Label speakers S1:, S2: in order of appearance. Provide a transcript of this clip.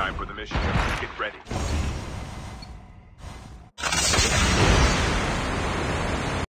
S1: time for the mission. Get ready.